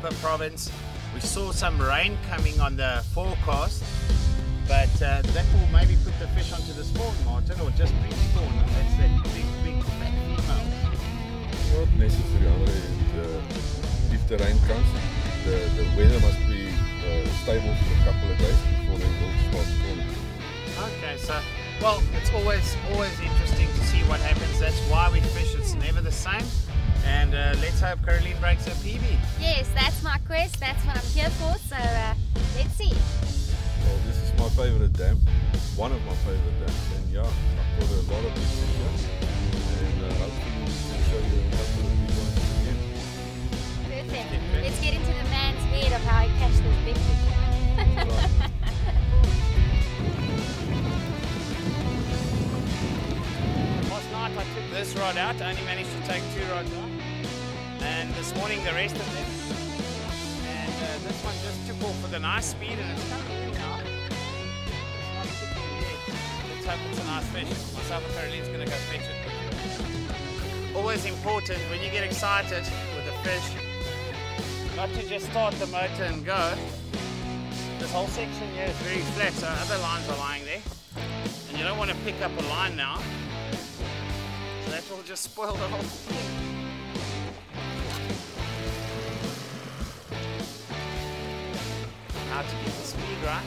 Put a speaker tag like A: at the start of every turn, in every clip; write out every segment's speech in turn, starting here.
A: Limpopo province. We saw some rain coming on the forecast, but uh, that will maybe put the fish onto the spawn, Martin, or just pre-spawn. That's that big, big fat female.
B: Not necessary, Andre. The, if the rain comes, the, the weather must be uh, stable for a couple of days before they will start spawning.
A: Okay, so well, it's always always interesting to see what happens. That's why we fish. It's never the same. And uh, let's hope Caroline breaks her PB.
C: Yes, that's my quest. That's what I'm here for. So uh, let's see.
B: Well, this is my favorite dam, one of my favorite dams, and yeah, I've got a lot of big fish here, and uh, hopefully we can show you a couple of big ones again.
C: Perfect. Let's get into the man's head of how he catch those big fish.
A: Rod out. I only managed to take two rods out. And this morning the rest of them. And uh, this one just took off with a nice speed and it's coming in now. Let's hope it's a nice fish. Myself and Caroline's going to go fetch it. Always important when you get excited with a fish, not to just start the motor and go. This whole section here is very flat, so other lines are lying there. And you don't want to pick up a line now. That will just spoil the whole thing. How to get the speed right.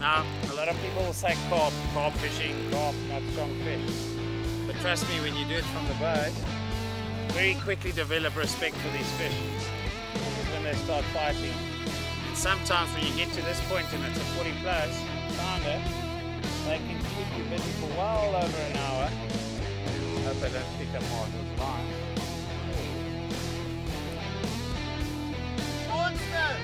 A: Now, a lot of people will say carp, carp fishing, carp, not strong fish. But trust me, when you do it from the boat, very quickly develop respect for these fish. When they start fighting. And sometimes when you get to this point and it's a 40 plus pounder, they can keep you busy for well over an hour. Hope I don't pick up those lines. Monster!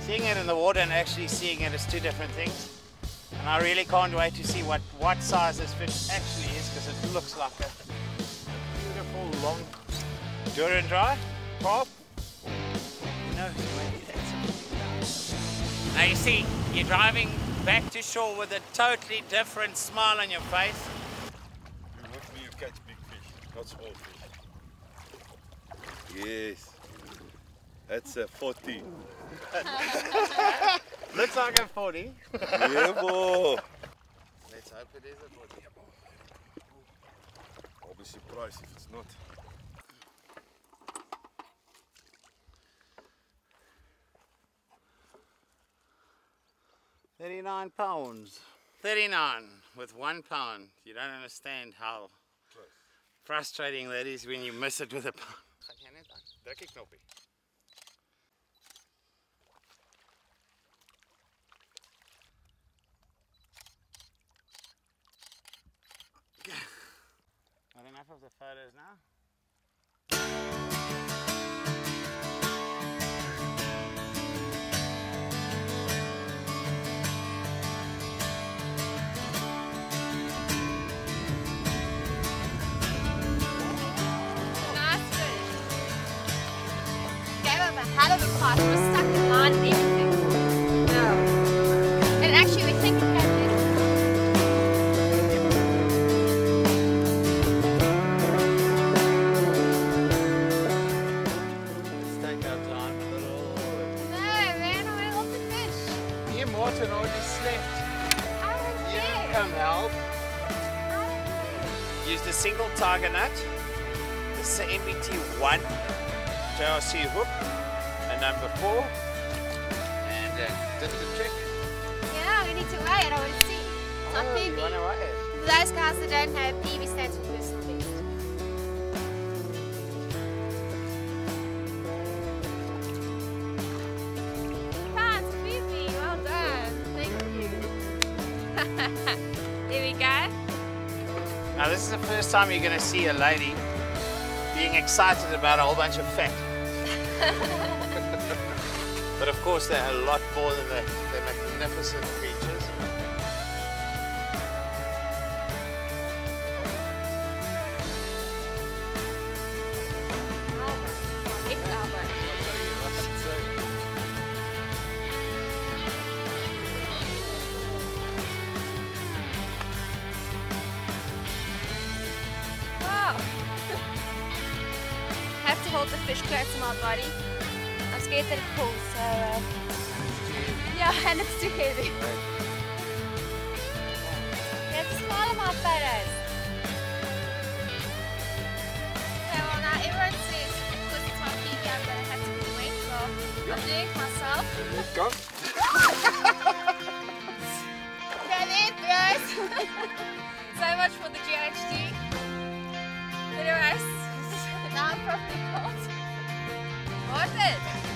A: Seeing it in the water and actually seeing it is two different things. And I really can't wait to see what, what size this fish actually is because it looks like a, a beautiful long Doorndraai carp. Now you see, you're driving back to shore with a totally different smile on your face.
B: You With me you catch big fish, not small fish. Yes. That's a 40.
A: Looks like a 40.
B: yeah, boy.
A: Let's hope it is a 40.
B: I'll be surprised if it's not.
A: Thirty-nine pounds. Thirty-nine with one pound. You don't understand how frustrating that is when you miss it with a pound. Not enough of the photos now.
C: Gave him a hell of a fight. He was stuck and everything. No. And actually, we think we can do
A: Let's take our time a little.
C: No, man, I went off the fish.
A: Here, Martin already slept.
C: I don't
A: You
C: care.
A: come help.
C: I don't care.
A: Used a single tiger nut. This is an MBT1 JRC hook, number four, and uh, did the trick.
C: Yeah, we need to weigh it. I want to see. It's not
A: Oh, you wanna weigh it?
C: For those guys that don't know, PB stands for personal best. Pounds, PB, well done. Thank you. there we go.
A: Now this is the first time you're going to see a lady being excited about a whole bunch of fat. But of course they're a lot more than that. They're magnificent creatures.
C: Wow! Have to hold the fish close to my body. That it pulls, so uh, yeah, and it's too heavy. Let's smile my photos. Okay, well now everyone says because it's my peak, I'm gonna have to be wet, so I'm doing it myself.
B: Let's go.
C: Okay, there it goes. so much for the GHD. Anyways, now I'm properly cold. Worth it.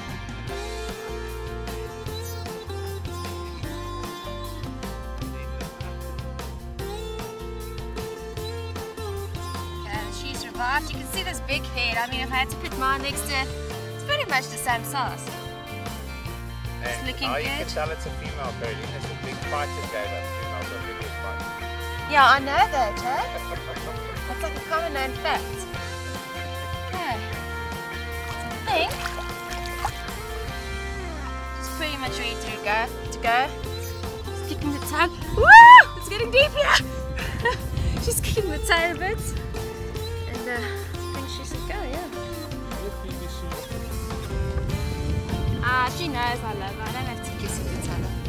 C: And. You can see this big head. I mean, if I had to put mine next to it, it's pretty much the same size.
A: And
C: looking
A: now you
C: good.
A: can tell it's a female bird. It's a big fight together. Females are really fun.
C: Yeah, I know that, huh? That's like a common known fact. Okay. I think it's pretty much ready to go. To go. Just kicking the tail. Woo! It's getting deep here. She's kicking the tail a bit the thing she should go, yeah. Uh, she knows I love her. I don't have to kiss her to tell her.